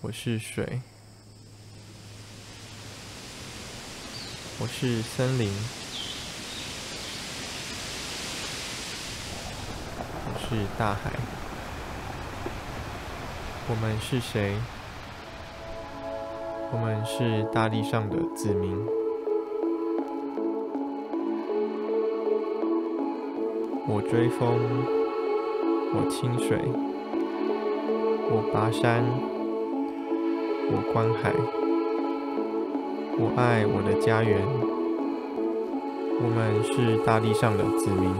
我是水，我是森林，我是大海。我们是谁？我们是大地上的子民。我追风，我清水，我跋山，我观海，我爱我的家园。我们是大地上的子民。